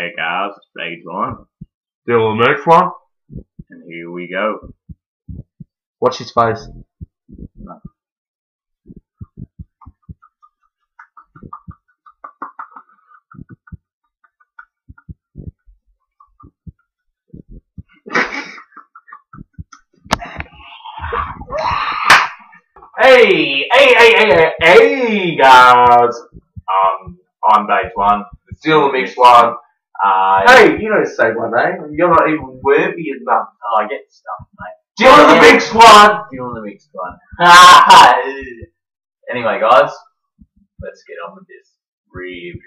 Hey guys, it's Baydz One, Do the next one. and here we go. Watch his face. Hey, hey, hey, hey, hey, hey guys! Um, I'm Baydz One. Dylan the mixed one. Uh, Hey, you don't say my name. You're not even worthy enough. oh, I get stuff, mate. Dylan the mixed one. Dylan the mixed one. anyway, guys, let's get on with this review.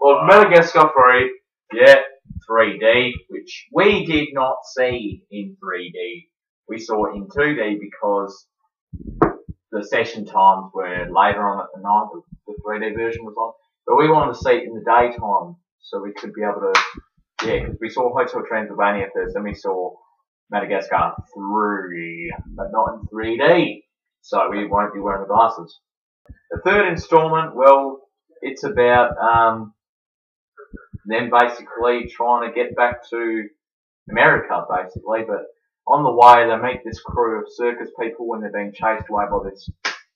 Well, Madagascar 3. Yeah, 3D, which we did not see in 3D. We saw it in 2D because the session times were later on at the night, the, the 3D version was on. But we wanted to see it in the daytime so we could be able to, yeah, because we saw Hotel Transylvania first, then we saw Madagascar 3, but not in 3D. So we won't be wearing the glasses. The third installment, well, it's about, um, them basically trying to get back to America, basically. But on the way, they meet this crew of circus people when they're being chased away by this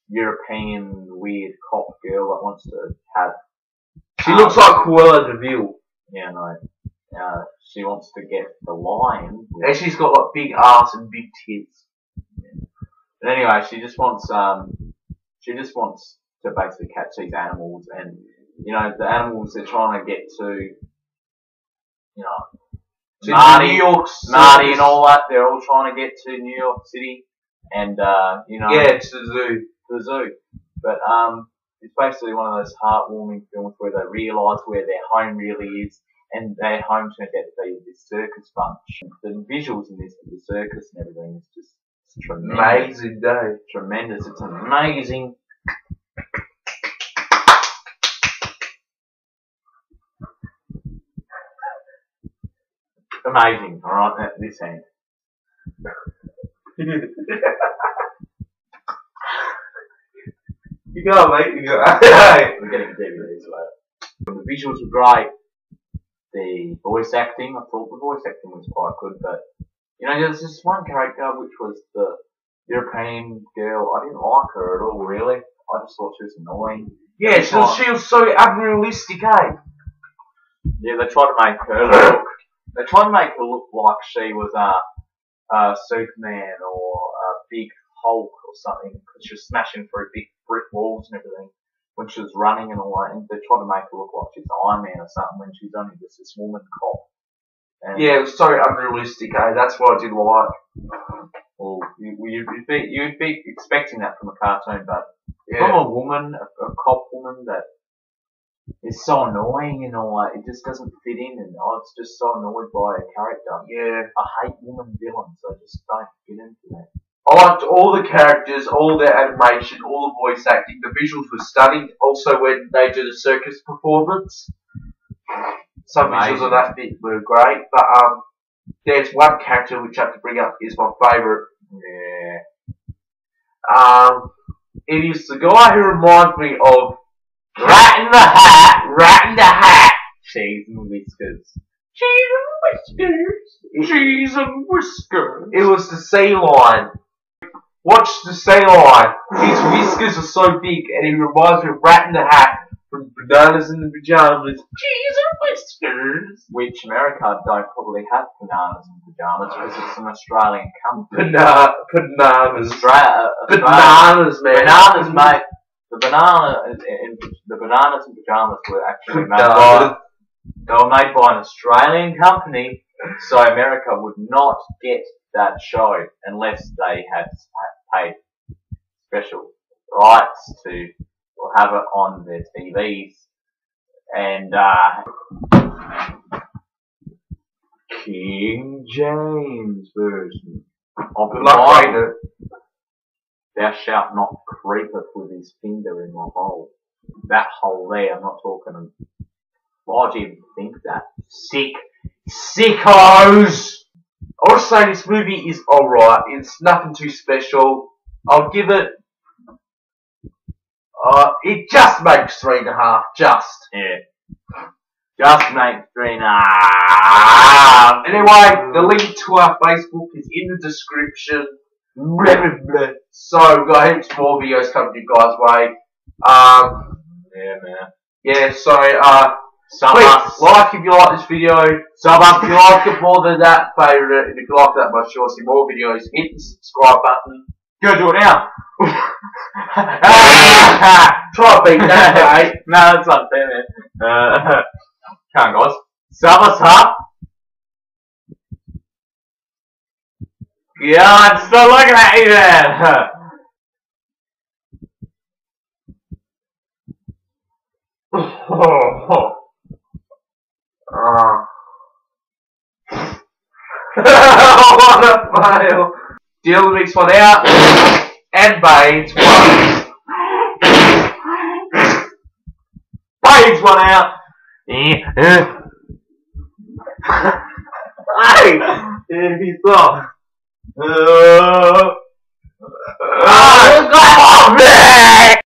European weird cop girl that wants to have. She looks like Cruella de Vil. Yeah, no. Uh, she wants to get the lion. And she's got like big ass and big tits. But anyway, she just wants um, she just wants to basically catch these animals, and you know the animals they're trying to get to, you know, To Marty, New York Marty and all that. They're all trying to get to New York City, and uh, you know, Yeah, to the zoo. the zoo. But um, it's basically one of those heartwarming films where they realise where their home really is, and their home turned out to be this circus bunch. The visuals in this, the circus and everything, is just tremendous. Amazing day. Tremendous. It's amazing. Amazing. All right, that this end. you go, mate. You go. We're getting DVDs later. The visuals were great. The voice acting, I thought the voice acting was quite good, but you know, there's this one character which was the European girl. I didn't like her at all, really. I just thought she was annoying. yeah, she was, she was so unrealistic, eh? Yeah, they tried to make her look. They tried to make her look like she was a, a Superman or a big Hulk or something because she was smashing through a big brick walls and everything when she was running and all that. And they tried to make her look like she's Iron Man or something when she's only just this woman cop. And, Yeah, it was so unrealistic, eh? That's what I didn't like. Well, you, you'd, be, you'd be expecting that from a cartoon, but Yeah. from a woman, a, a cop woman that is so annoying and all that, it just doesn't fit in, and I was just so annoyed by a character. Yeah. I hate woman villains. I just don't fit into that. I liked all the characters, all their animation, all the voice acting. The visuals were stunning. Also, when they do the circus performance, some visuals Amazing. of that bit were great. But um, there's one character which I have to bring up is my favourite. Yeah. Um, it is the guy who reminds me of Rat in the Hat! Rat in the Hat! Cheese and whiskers. Cheese and Whiskers. Cheese and whiskers. It was the sea lion. Watch the sea lion. His whiskers are so big, and he reminds me of Rat in the Hat from Bananas in the Pajamas. Cheese and Whiskers. Which America don't probably have bananas and pajamas because it's an Australian company. Bana- bananas. Australia, Australia. Bananas, man. Bananas, mate. The banana, in, in, the bananas and pajamas were actually made by, they were made by an Australian company, so America would not get that show unless they had paid special rights to have it on their TVs. And, uh, King James version of the Good luck, Bible. Thou shalt not creepeth with his finger in my hole. That hole there, I'm not talking. Why do you think that? Sick, sickos. I would say this movie is alright. It's nothing too special. I'll give it. Uh, it just makes three and a half. Just. Yeah. Just makes three. Ah. Anyway, the link to our Facebook is in the description. Blah, blah, blah. So we've got heaps more videos coming you guys' way. Um, Yeah, man. yeah, so uh, Sub please us. like if you like this video. Sub up if you like it more than that, favourite it. And if you like that much, you to see more videos, hit the subscribe button. Go do it now. Try to beat that, mate. no, that's not fair, man. Uh, come on, guys. Sub us up. God, stop looking at me then. Ah. what a fail. Deal mix one out. And Baines one. Waves one out. Yeah, he's off. Uh, Ah, come on, man!